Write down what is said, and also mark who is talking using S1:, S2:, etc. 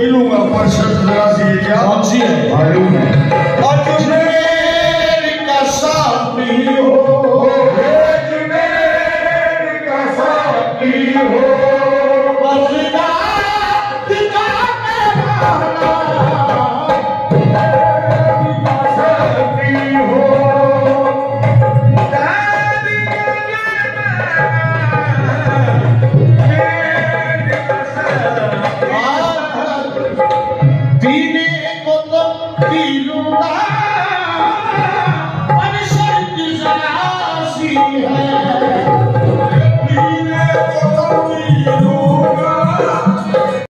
S1: मिलूंगा पर शर्त जरा सी क्या कौन
S2: सी है मालूम
S1: है
S2: దీన్ని